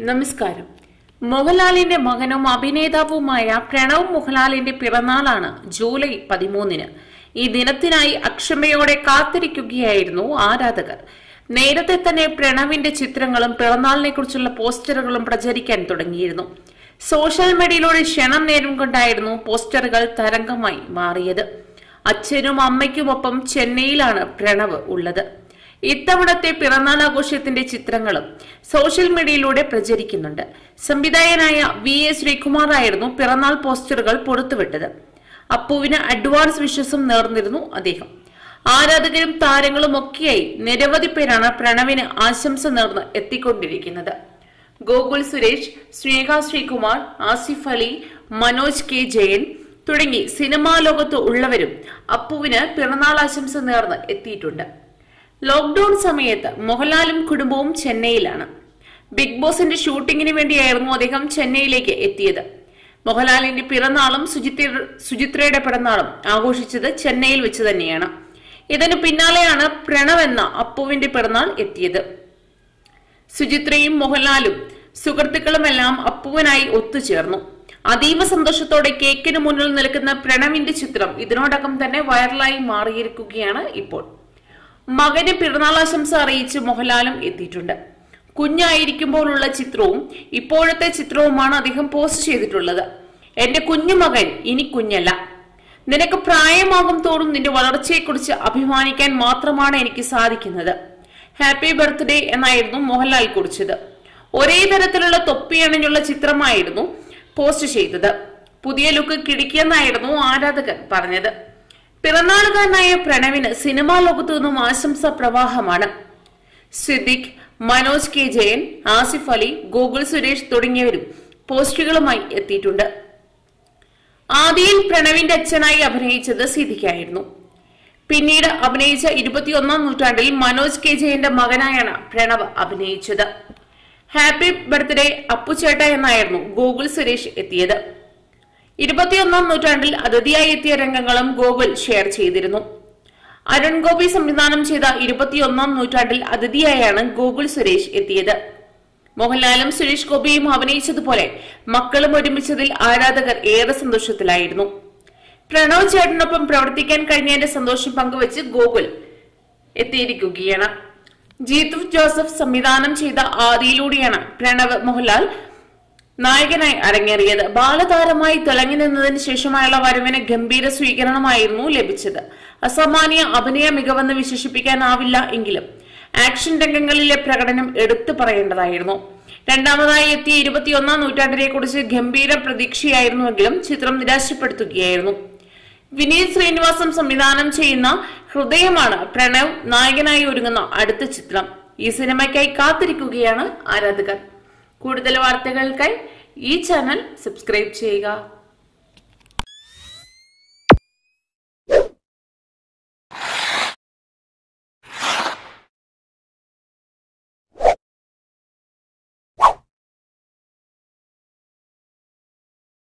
നമസ്കാരം. മോഹൻലാലിന്റെ മകനും അഭിനേതാവുമായ പ്രണവ് മോഹൻലാലിന്റെ പിറന്നാളാണ് ജൂലൈ പതിമൂന്നിന്. ഈ ദിനത്തിനായി അക്ഷമയോടെ കാത്തിരിക്കുകയായിരുന്നു ആരാധകർ. നേരത്തെ തന്നെ പ്രണവിന്റെ ചിത്രങ്ങളും പിറന്നാളിനെ കുറിച്ചുള്ള പോസ്റ്ററുകളും പ്രചരിക്കാൻ തുടങ്ങിയിരുന്നു. സോഷ്യൽ മീഡിയയിലൂടെ ക്ഷണം നേരം കൊണ്ടായിരുന്നു പോസ്റ്ററുകൾ തരംഗമായി മാറിയത്. അച്ഛനും അമ്മയ്ക്കുമൊപ്പം ചെന്നൈയിലാണ് പ്രണവ് ഉള്ളത്. ഇത്തവണത്തെ പിറന്നാൾ ആഘോഷത്തിന്റെ ചിത്രങ്ങളും സോഷ്യൽ മീഡിയയിലൂടെ പ്രചരിക്കുന്നുണ്ട്. സംവിധായകനായ വി എ ശ്രീകുമാർ ആയിരുന്നു പിറന്നാൾ പോസ്റ്ററുകൾ പുറത്തുവിട്ടത് അപ്പുവിന് അഡ്വാൻസ് വിശ്വസം നേർന്നിരുന്നു അദ്ദേഹം. ആരാധകരും താരങ്ങളും ഒക്കെയായി നിരവധി പേരാണ് പ്രണവിന് ആശംസ നേർന്ന് എത്തിക്കൊണ്ടിരിക്കുന്നത്. ഗോകുൽ സുരേഷ് സ്നേഹ ശ്രീകുമാർ ആസിഫ് അലി മനോജ് കെ ജയൻ തുടങ്ങി സിനിമാ ലോകത്ത് ഉള്ളവരും അപ്പുവിന് പിറന്നാൾ ആശംസ നേർന്ന് എത്തിയിട്ടുണ്ട്. ലോക്ക്ഡൌൺ സമയത്ത് മോഹൻലാലും കുടുംബവും ചെന്നൈയിലാണ്. ബിഗ് ബോസിന്റെ ഷൂട്ടിങ്ങിന് വേണ്ടിയായിരുന്നു അദ്ദേഹം ചെന്നൈയിലേക്ക് എത്തിയത്. മോഹൻലാലിന്റെ പിറന്നാളും സുചിത്ര സുചിത്രയുടെ പിറന്നാളും ആഘോഷിച്ചത് ചെന്നൈയിൽ വെച്ച് തന്നെയാണ്. ഇതിനു പിന്നാലെയാണ് പ്രണവ് എന്ന അപ്പുവിന്റെ പിറന്നാൾ എത്തിയത്. സുചിത്രയും മോഹൻലാലും സുഹൃത്തുക്കളുമെല്ലാം അപ്പുവിനായി ഒത്തുചേർന്നു. അതീവ സന്തോഷത്തോടെ കേക്കിന് മുന്നിൽ നിൽക്കുന്ന പ്രണവിന്റെ ചിത്രം ഇതിനോടകം തന്നെ വൈറലായി മാറിയിരിക്കുകയാണ് ഇപ്പോൾ. മകന് പിറന്നാളാശംസ അറിയിച്ച് മോഹൻലാലും എത്തിയിട്ടുണ്ട്. കുഞ്ഞായിരിക്കുമ്പോഴുള്ള ചിത്രവും ഇപ്പോഴത്തെ ചിത്രവുമാണ് അദ്ദേഹം പോസ്റ്റ് ചെയ്തിട്ടുള്ളത്. എന്റെ കുഞ്ഞുമകൻ ഇനി കുഞ്ഞല്ല. നിനക്ക് പ്രായമാകും തോറും നിന്റെ വളർച്ചയെക്കുറിച്ച് അഭിമാനിക്കാൻ മാത്രമാണ് എനിക്ക് സാധിക്കുന്നത്. ഹാപ്പി ബർത്ത്ഡേ എന്നായിരുന്നു മോഹൻലാൽ കുറിച്ചത്. ഒരേ തരത്തിലുള്ള തൊപ്പിയണഞ്ഞുള്ള ചിത്രമായിരുന്നു പോസ്റ്റ് ചെയ്തത്. പുതിയ ലുക്ക് കിടിക്കുന്നായിരുന്നു ആരാധകൻ പറഞ്ഞത്. പിറന്നാളുകാരനായ പ്രണവിന് സിനിമാ ലോകത്തു നിന്നും ആശംസ പ്രവാഹമാണ്. സിദ്ദിഖ് മനോജ് കെ ജയൻ ആസിഫ് അലി ഗോകുൽ സുരേഷ് തുടങ്ങിയവരും പോസ്റ്റുകളുമായി എത്തിയിട്ടുണ്ട്. ആദ്യയിൽ പ്രണവിന്റെ അച്ഛനായി അഭിനയിച്ചത് സിദ്ദിഖായിരുന്നു. പിന്നീട് അഭിനയിച്ച ഇരുപത്തിയൊന്നാം നൂറ്റാണ്ടിൽ മനോജ് കെ ജയന്റെ മകനായാണ് പ്രണവ് അഭിനയിച്ചത്. ഹാപ്പി ബർത്ത്ഡേ അപ്പുചേട്ട എന്നായിരുന്നു ഗോകുൽ സുരേഷ് എത്തിയത്. ഇരുപത്തിയൊന്നാം നൂറ്റാണ്ടിൽ അതിഥിയായി എത്തിയ രംഗങ്ങളും ഗോകുൽ ഷെയർ ചെയ്തിരുന്നു. അരുൺ ഗോപി സംവിധാനം ചെയ്ത ഇരുപത്തിയൊന്നാം നൂറ്റാണ്ടിൽ അതിഥിയായാണ് ഗോകുൽ സുരേഷ് എത്തിയത്. മോഹൻലാലും സുരേഷ് ഗോപിയും അഭിനയിച്ചതുപോലെ മക്കളും ഒരുമിച്ചതിൽ ആരാധകർ ഏറെ സന്തോഷത്തിലായിരുന്നു. പ്രണവ് ചേട്ടനൊപ്പം പ്രവർത്തിക്കാൻ കഴിഞ്ഞതിന്റെ സന്തോഷം പങ്കുവച്ച് ഗോകുൽ എത്തിയിരിക്കുകയാണ്. ജീതു ജോസഫ് സംവിധാനം ചെയ്ത ആദിയിലൂടെയാണ് പ്രണവ് മോഹൻലാൽ നായകനായി അരങ്ങേറിയത്. ബാലതാരമായി തിളങ്ങി നിന്നതിന് ശേഷമായുള്ള വരവിന് ഗംഭീര സ്വീകരണമായിരുന്നു ലഭിച്ചത്. അസാമാന്യ അഭിനയ മികവെന്ന് വിശേഷിപ്പിക്കാനാവില്ല എങ്കിലും ആക്ഷൻ രംഗങ്ങളിലെ പ്രകടനം എടുത്തു പറയേണ്ടതായിരുന്നു. രണ്ടാമതായി എത്തിയ ഇരുപത്തിയൊന്നാം നൂറ്റാണ്ടിനെ കുറിച്ച് ഗംഭീര പ്രതീക്ഷയായിരുന്നുവെങ്കിലും ചിത്രം നിരാശപ്പെടുത്തുകയായിരുന്നു. വിനീത് ശ്രീനിവാസം സംവിധാനം ചെയ്യുന്ന ഹൃദയമാണ് പ്രണവ് നായകനായി ഒരുങ്ങുന്ന അടുത്ത ചിത്രം. ഈ സിനിമയ്ക്കായി കാത്തിരിക്കുകയാണ് ആരാധകർ. കൂടുതൽ വാർത്തകൾക്കായി ഈ ചാനൽ സബ്സ്ക്രൈബ് ചെയ്യുക.